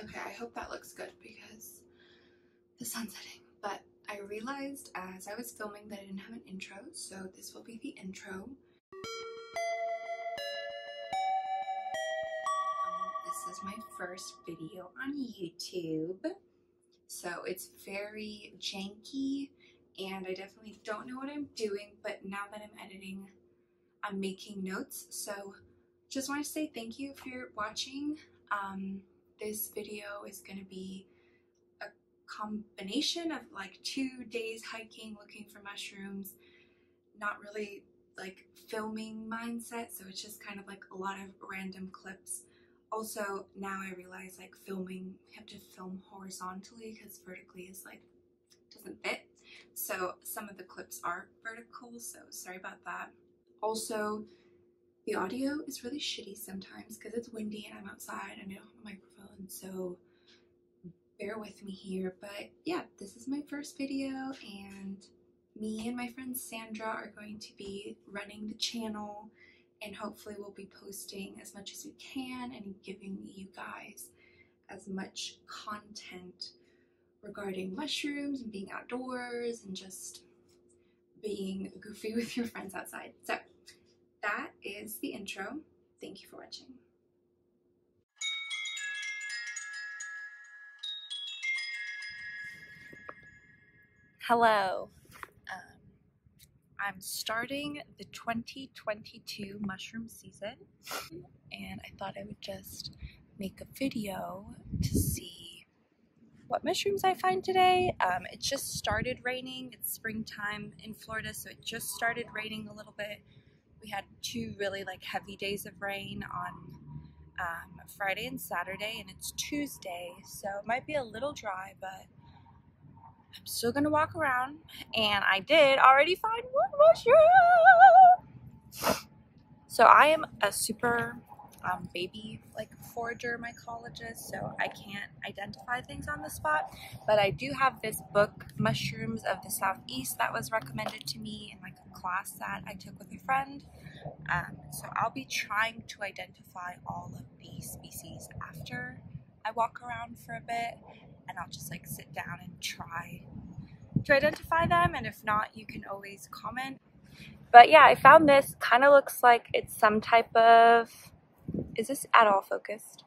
Okay, I hope that looks good because the sun's setting. But I realized as I was filming that I didn't have an intro, so this will be the intro. Um, this is my first video on YouTube. So it's very janky and I definitely don't know what I'm doing, but now that I'm editing, I'm making notes. So just want to say thank you for watching. Um, this video is going to be a combination of like two days hiking, looking for mushrooms, not really like filming mindset. So it's just kind of like a lot of random clips. Also, now I realize like filming, you have to film horizontally because vertically is like, doesn't fit. So some of the clips are vertical, so sorry about that. Also, the audio is really shitty sometimes because it's windy and I'm outside and I don't have a microphone, so bear with me here. But yeah, this is my first video and me and my friend Sandra are going to be running the channel and hopefully we'll be posting as much as we can and giving you guys as much content regarding mushrooms and being outdoors and just being goofy with your friends outside. So that is the intro. Thank you for watching. Hello. Um, I'm starting the 2022 mushroom season and I thought I would just make a video to see what mushrooms I find today. Um, it just started raining. It's springtime in Florida, so it just started raining a little bit had two really like heavy days of rain on um, Friday and Saturday, and it's Tuesday, so it might be a little dry, but I'm still gonna walk around. And I did already find one mushroom. So I am a super um, baby like forager mycologist, so I can't identify things on the spot. But I do have this book, Mushrooms of the Southeast, that was recommended to me in like a class that I took with a friend. Um, so I'll be trying to identify all of these species after I walk around for a bit, and I'll just like sit down and try to identify them. And if not, you can always comment. But yeah, I found this. Kind of looks like it's some type of is this at all focused?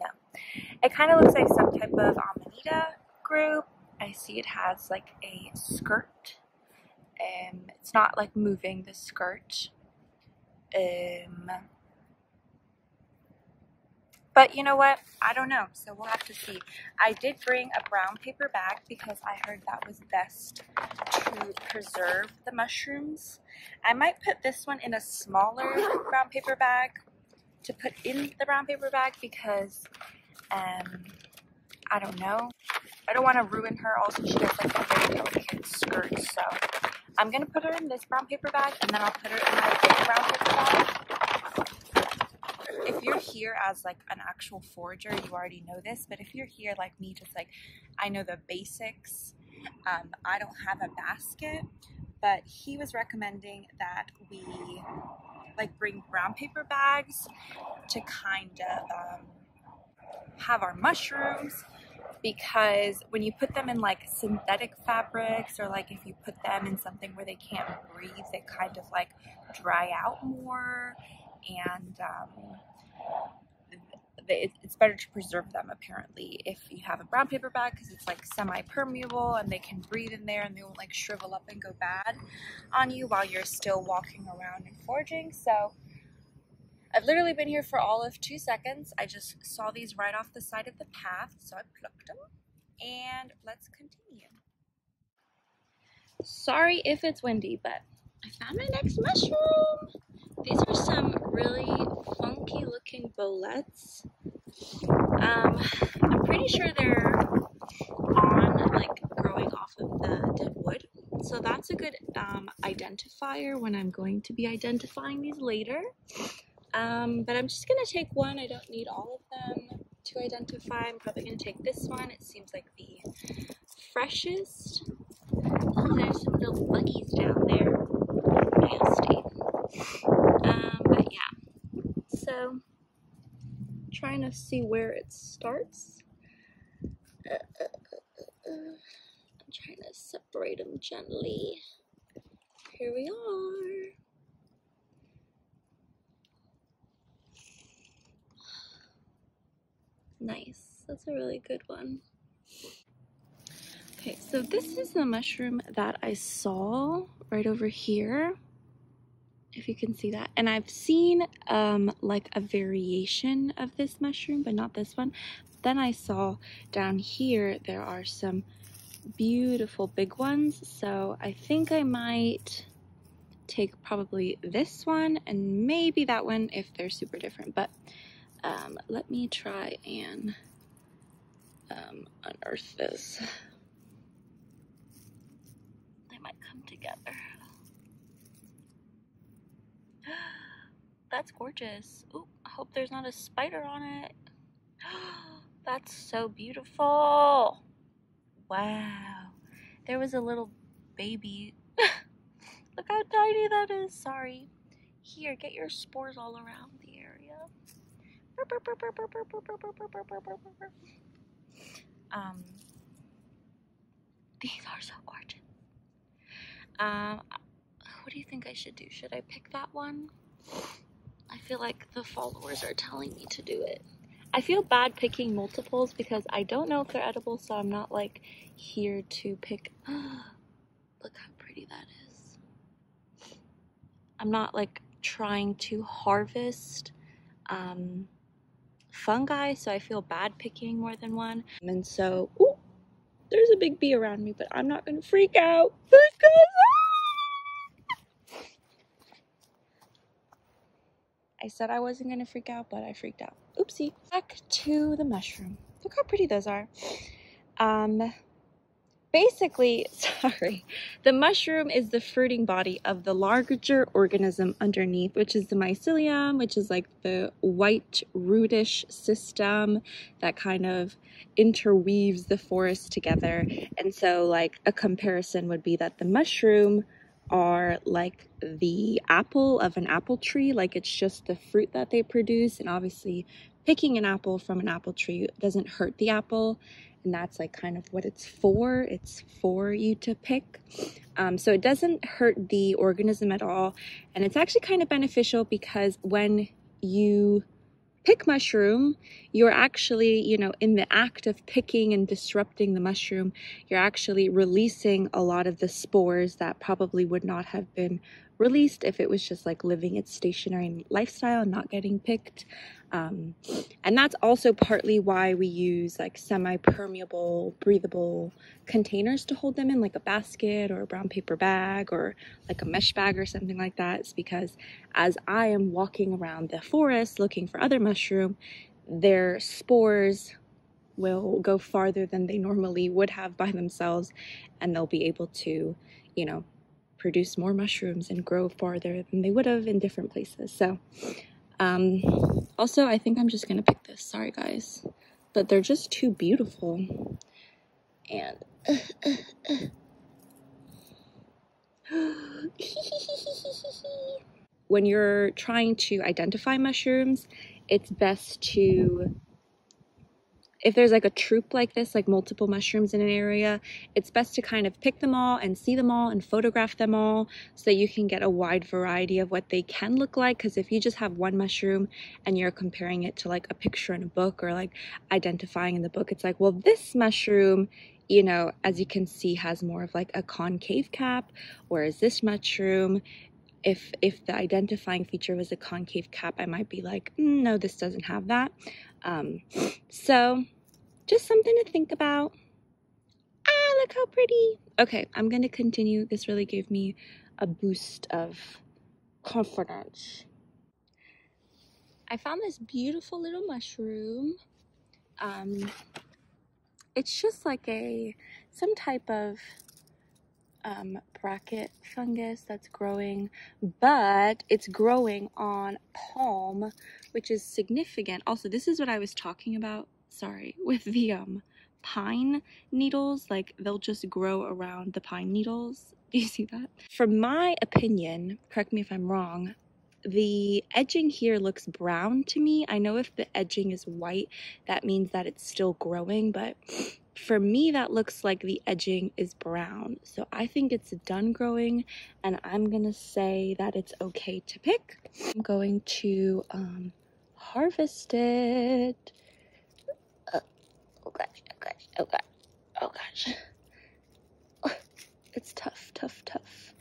No. It kind of looks like some type of Amanita group. I see it has like a skirt. Um, it's not like moving the skirt. Um, but you know what? I don't know. So we'll have to see. I did bring a brown paper bag because I heard that was best to preserve the mushrooms. I might put this one in a smaller brown paper bag to put in the brown paper bag because um, I don't know. I don't want to ruin her. Also, she has like a very delicate skirt, so I'm gonna put her in this brown paper bag, and then I'll put her in my big brown paper bag. If you're here as like an actual forager, you already know this. But if you're here like me, just like I know the basics. Um, I don't have a basket, but he was recommending that we like bring brown paper bags to kind of um, have our mushrooms because when you put them in like synthetic fabrics or like if you put them in something where they can't breathe they kind of like dry out more and um, it's better to preserve them apparently if you have a brown paper bag because it's like semi-permeable and they can breathe in there and they won't like shrivel up and go bad on you while you're still walking around and foraging. So I've literally been here for all of two seconds. I just saw these right off the side of the path so I plucked them and let's continue. Sorry if it's windy but I found my next mushroom these are some really funky looking boletes. Um, I'm pretty sure they're on, like, growing off of the dead wood. So that's a good um, identifier when I'm going to be identifying these later. Um, but I'm just going to take one. I don't need all of them to identify. I'm probably going to take this one. It seems like the freshest. Oh, there's some little buggies down there. Nasty. Um, but yeah, so trying to see where it starts. Uh, uh, uh, I'm trying to separate them gently. Here we are. Nice. That's a really good one. Okay, so this is the mushroom that I saw right over here. If you can see that. And I've seen um, like a variation of this mushroom, but not this one. Then I saw down here there are some beautiful big ones. So I think I might take probably this one and maybe that one if they're super different. But um, let me try and um, unearth this. They might come together. That's gorgeous. Ooh, I hope there's not a spider on it. That's so beautiful. Wow. There was a little baby. Look how tiny that is. Sorry. Here, get your spores all around the area. Um, these are so gorgeous. Um, what do you think I should do? Should I pick that one? I feel like the followers are telling me to do it. I feel bad picking multiples because I don't know if they're edible, so I'm not like here to pick. Look how pretty that is. I'm not like trying to harvest um, fungi, so I feel bad picking more than one. And so, ooh, there's a big bee around me, but I'm not gonna freak out because I said I wasn't gonna freak out, but I freaked out. Oopsie. Back to the mushroom. Look how pretty those are. Um, basically, sorry, the mushroom is the fruiting body of the larger organism underneath, which is the mycelium, which is like the white rootish system that kind of interweaves the forest together. And so, like, a comparison would be that the mushroom are like the apple of an apple tree, like it's just the fruit that they produce. And obviously, picking an apple from an apple tree doesn't hurt the apple. And that's like kind of what it's for. It's for you to pick. Um, so it doesn't hurt the organism at all. And it's actually kind of beneficial because when you pick mushroom, you're actually, you know, in the act of picking and disrupting the mushroom, you're actually releasing a lot of the spores that probably would not have been released if it was just like living its stationary lifestyle and not getting picked. Um, and that's also partly why we use like semi-permeable, breathable containers to hold them in, like a basket or a brown paper bag or like a mesh bag or something like that. It's because as I am walking around the forest looking for other mushroom, their spores will go farther than they normally would have by themselves and they'll be able to, you know, produce more mushrooms and grow farther than they would have in different places. So, um, also, I think I'm just gonna pick this. Sorry, guys, but they're just too beautiful. And when you're trying to identify mushrooms, it's best to if there's like a troop like this, like multiple mushrooms in an area, it's best to kind of pick them all and see them all and photograph them all so that you can get a wide variety of what they can look like. Because if you just have one mushroom and you're comparing it to like a picture in a book or like identifying in the book, it's like, well, this mushroom, you know, as you can see, has more of like a concave cap, whereas this mushroom, if if the identifying feature was a concave cap, I might be like, mm, no, this doesn't have that. Um, so just something to think about. Ah, look how pretty. Okay, I'm to continue. This really gave me a boost of confidence. I found this beautiful little mushroom. Um, it's just like a, some type of um, bracket fungus that's growing, but it's growing on palm, which is significant. Also, this is what I was talking about, sorry, with the um, pine needles, like they'll just grow around the pine needles. Do you see that? From my opinion, correct me if I'm wrong, the edging here looks brown to me. I know if the edging is white, that means that it's still growing, but for me, that looks like the edging is brown. So I think it's done growing and I'm gonna say that it's okay to pick. I'm going to um, harvest it. Oh gosh, oh gosh, oh gosh, oh gosh. it's tough, tough, tough.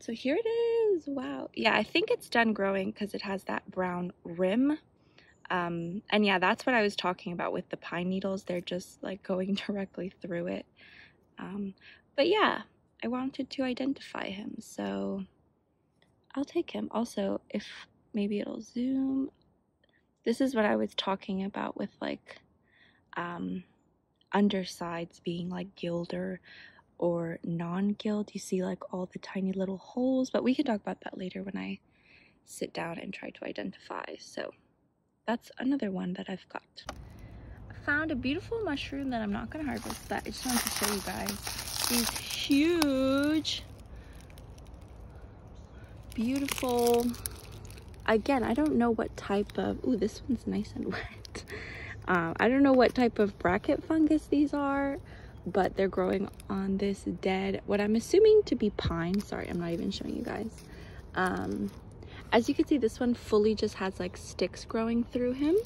So here it is. Wow. Yeah, I think it's done growing because it has that brown rim. Um, and yeah, that's what I was talking about with the pine needles. They're just like going directly through it. Um, but yeah, I wanted to identify him. So I'll take him. Also, if maybe it'll zoom. This is what I was talking about with like um, undersides being like gilder or non-gilled. You see like all the tiny little holes, but we can talk about that later when I sit down and try to identify. So that's another one that I've got. I found a beautiful mushroom that I'm not gonna harvest, but I just wanted to show you guys. These huge, beautiful, again, I don't know what type of, ooh, this one's nice and wet. Um, I don't know what type of bracket fungus these are but they're growing on this dead, what I'm assuming to be pine. Sorry, I'm not even showing you guys. Um, as you can see, this one fully just has like sticks growing through him.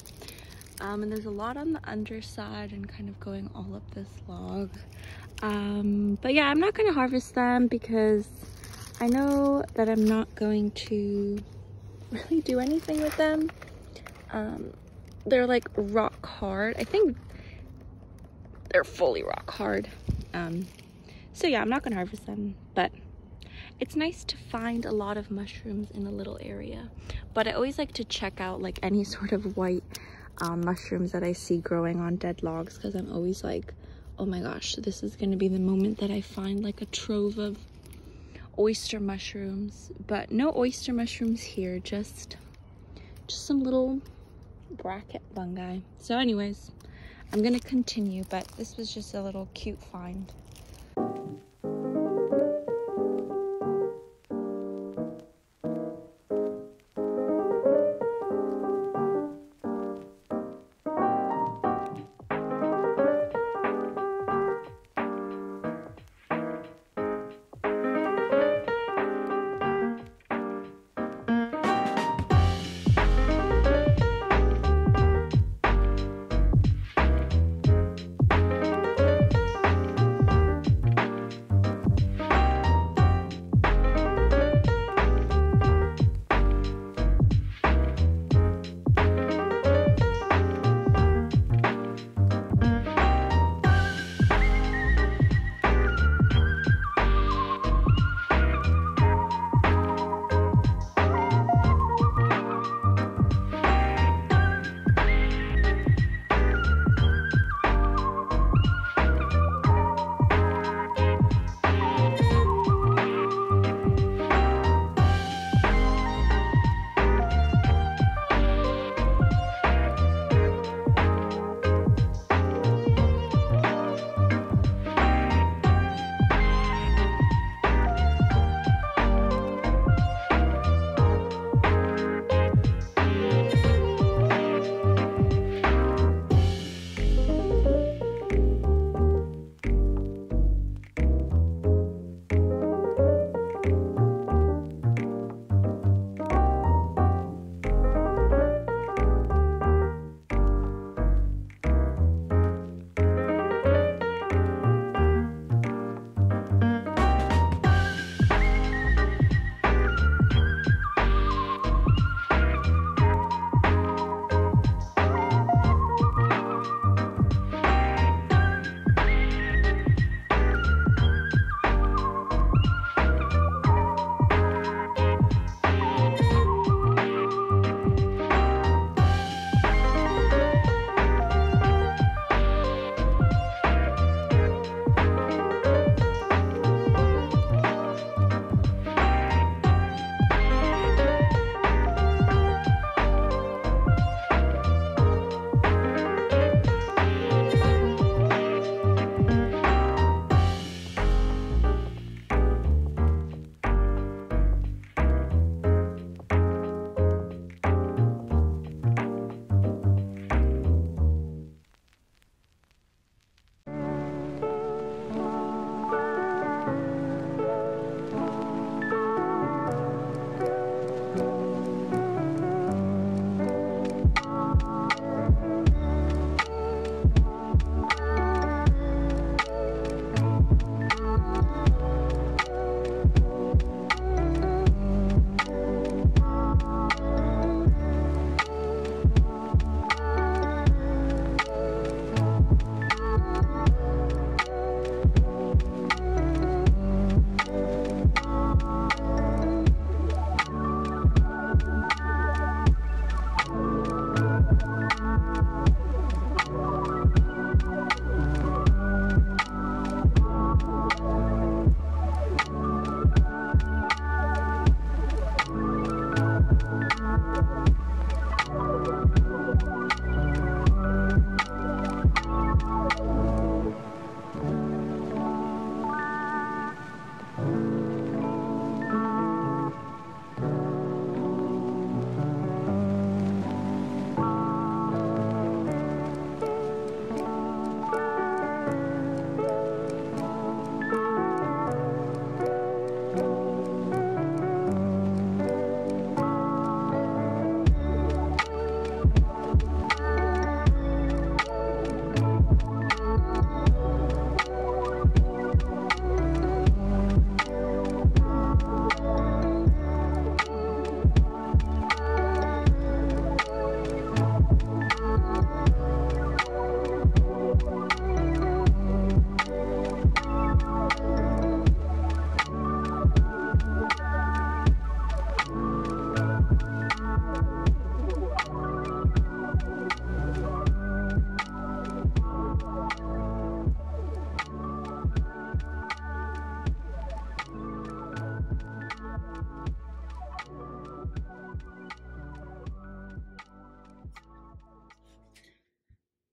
Um, and there's a lot on the underside and kind of going all up this log. Um, but yeah, I'm not going to harvest them because I know that I'm not going to really do anything with them. Um, they're like rock hard. I think they're fully rock hard. Um, so yeah, I'm not gonna harvest them, but it's nice to find a lot of mushrooms in a little area. But I always like to check out like any sort of white um, mushrooms that I see growing on dead logs because I'm always like, oh my gosh, this is gonna be the moment that I find like a trove of oyster mushrooms. But no oyster mushrooms here, just, just some little bracket fungi. So anyways, I'm gonna continue, but this was just a little cute find.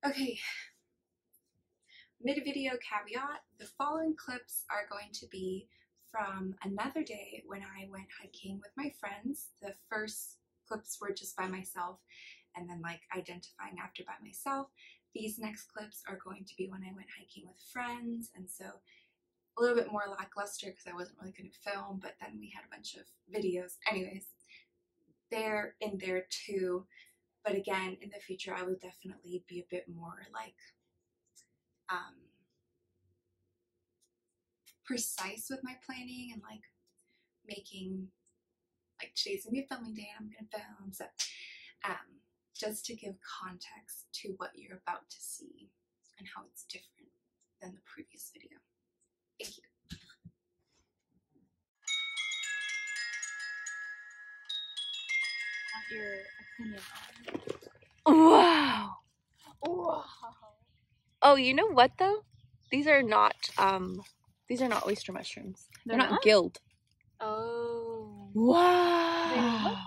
Okay, mid video caveat the following clips are going to be from another day when I went hiking with my friends. The first clips were just by myself and then like identifying after by myself. These next clips are going to be when I went hiking with friends and so a little bit more lackluster because I wasn't really going to film, but then we had a bunch of videos. Anyways, they're in there too. But again, in the future, I would definitely be a bit more like um, precise with my planning and like making like today's gonna be a filming day and I'm gonna film. So um, just to give context to what you're about to see and how it's different than the previous video. Thank you. your Wow. Wow. Oh, you know what though? These are not um these are not oyster mushrooms. They're, They're not, not gilled. Oh. Wow. They look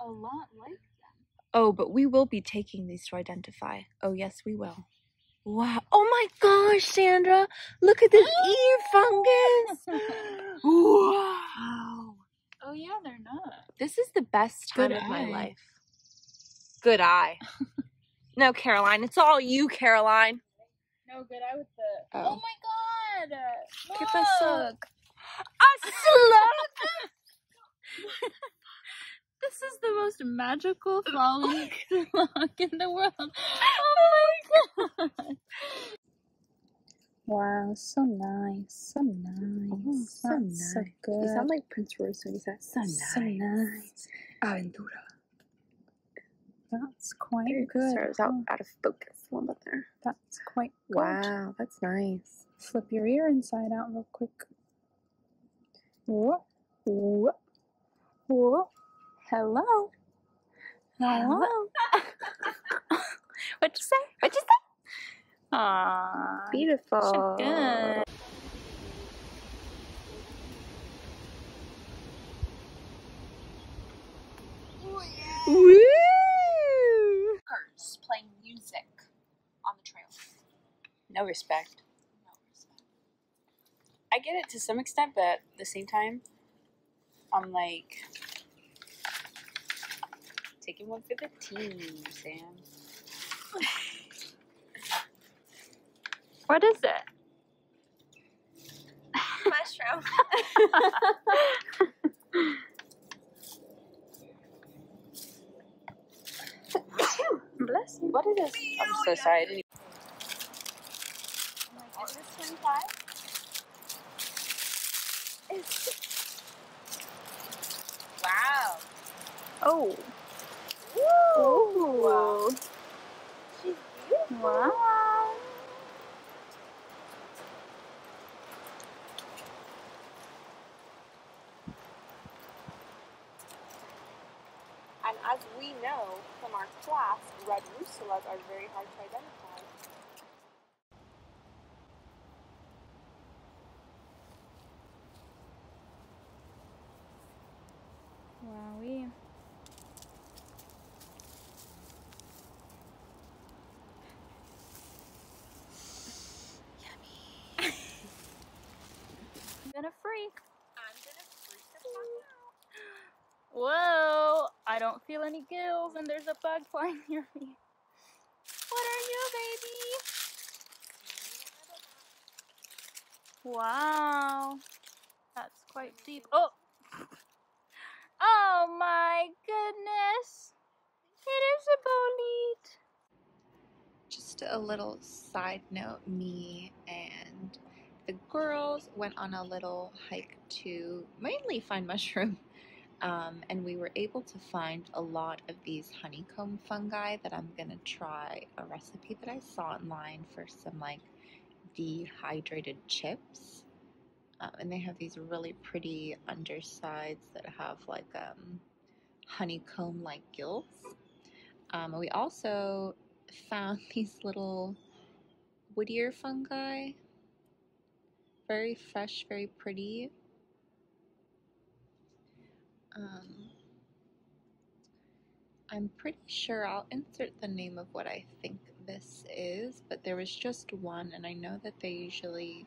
a lot like them. Oh, but we will be taking these to identify. Oh, yes, we will. Wow. Oh my gosh, Sandra. Look at this ear fungus. wow. Oh, yeah, they're not. This is the best time Good of eye. my life. Good eye. no, Caroline. It's all you, Caroline. No, good eye with the. Oh, oh my god. Look. Look at the slug. A slug? this is the most magical oh falling slug in the world. Oh, oh my god. Wow, so nice, so oh, nice, oh, so nice. so good. You sound like Prince Royce when you said so nice. So nice. Aventura. That's quite Very good. Sorry, I was out, out of focus a little bit there. That's quite good. Wow, that's nice. Flip your ear inside out real quick. Whoa, whoa, whoa. Hello. Hello. What'd you say? What'd you say? Aww. Beautiful. So good. Woo! Playing music on the trail. No respect. No respect. I get it to some extent, but at the same time, I'm like taking one for the team, Sam. What is it? Mushroom. Bless you. What is this? I'm so sorry. I didn't oh is this 25? wow. Oh. Ooh. Wow. She's beautiful. Wow. as we know from our class, red russulas are very hard to identify. Wowie. Yummy. I'm gonna freak. I'm gonna freak the fuck out. Whoa! I don't feel any gills and there's a bug flying near me. What are you, baby? Wow. That's quite deep. Oh! Oh my goodness! It is a bolete! Just a little side note, me and the girls went on a little hike to mainly find mushroom um, and we were able to find a lot of these honeycomb fungi that I'm gonna try a recipe that I saw online for some like dehydrated chips. Um, and they have these really pretty undersides that have like um, honeycomb like gills. Um, we also found these little woodier fungi. Very fresh, very pretty. Um, I'm pretty sure I'll insert the name of what I think this is. but there was just one, and I know that they usually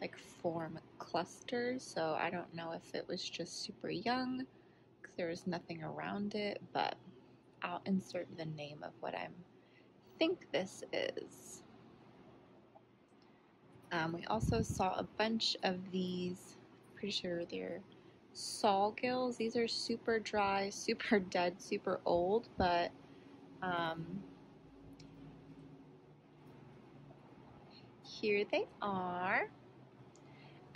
like form clusters, so I don't know if it was just super young because there was nothing around it, but I'll insert the name of what I think this is. Um, we also saw a bunch of these, pretty sure they're sawgills. These are super dry, super dead, super old, but um, here they are.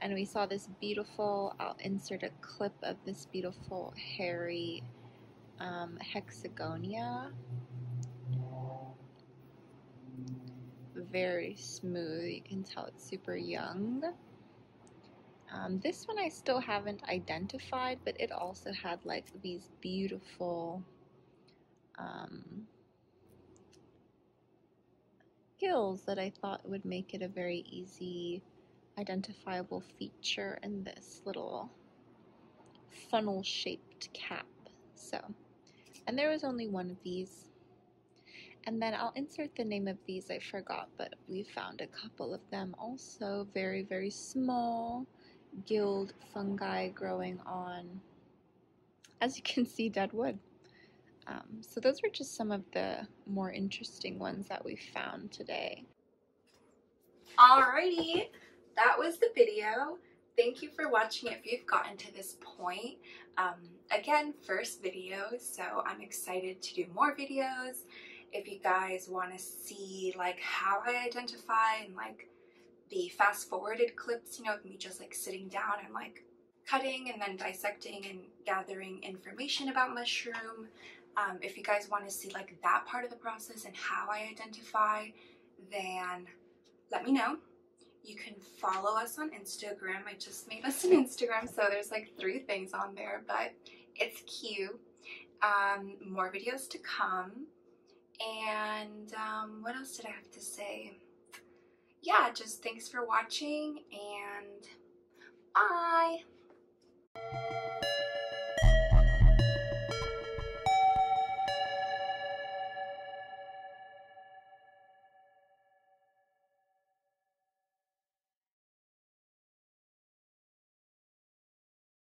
And we saw this beautiful, I'll insert a clip of this beautiful hairy um, hexagonia. Very smooth, you can tell it's super young. Um, this one I still haven't identified, but it also had like these beautiful um, gills that I thought would make it a very easy identifiable feature in this little funnel shaped cap. So, and there was only one of these. And then I'll insert the name of these, I forgot, but we found a couple of them also very, very small gilled fungi growing on, as you can see, dead wood. Um, so those were just some of the more interesting ones that we found today. Alrighty, that was the video. Thank you for watching if you've gotten to this point. Um, again, first video, so I'm excited to do more videos. If you guys want to see like how I identify and like the fast forwarded clips, you know, of me just like sitting down and like cutting and then dissecting and gathering information about mushroom. Um, if you guys want to see like that part of the process and how I identify, then let me know. You can follow us on Instagram. I just made us an Instagram, so there's like three things on there, but it's cute. Um, more videos to come. And um, what else did I have to say? Yeah, just thanks for watching and bye.